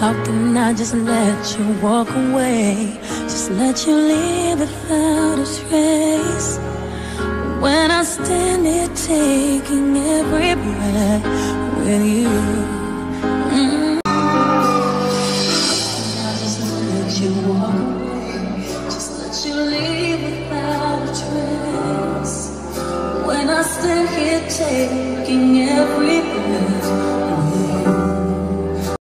How can I just let you walk away? Just let you leave without a trace. When I stand here taking every breath with you. Mm. I just let you walk away. Just let you leave without a trace. When I stand here taking every